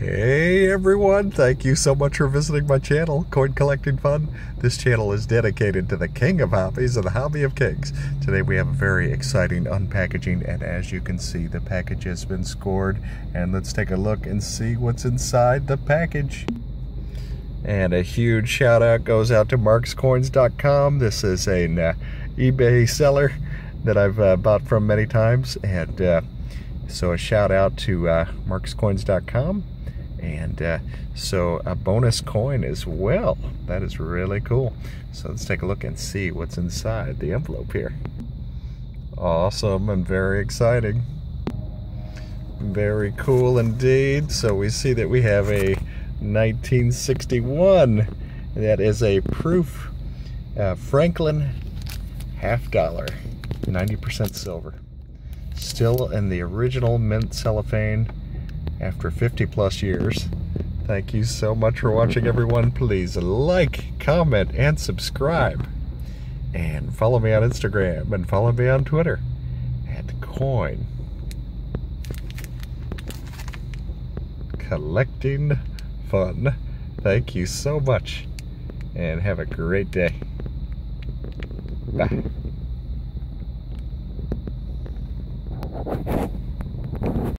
Hey everyone, thank you so much for visiting my channel, Coin Collecting Fun. This channel is dedicated to the king of hobbies and the hobby of kings. Today we have a very exciting unpackaging and as you can see the package has been scored and let's take a look and see what's inside the package. And a huge shout out goes out to marcscoins.com. This is an uh, eBay seller that I've uh, bought from many times and uh, so a shout out to uh, marcscoins.com and uh, so a bonus coin as well. That is really cool. So let's take a look and see what's inside the envelope here. Awesome and very exciting. Very cool indeed. So we see that we have a 1961. That is a proof uh, Franklin half dollar, 90% silver. Still in the original mint cellophane after 50 plus years. Thank you so much for watching, everyone. Please like, comment, and subscribe. And follow me on Instagram and follow me on Twitter at Coin Collecting Fun. Thank you so much, and have a great day. Bye.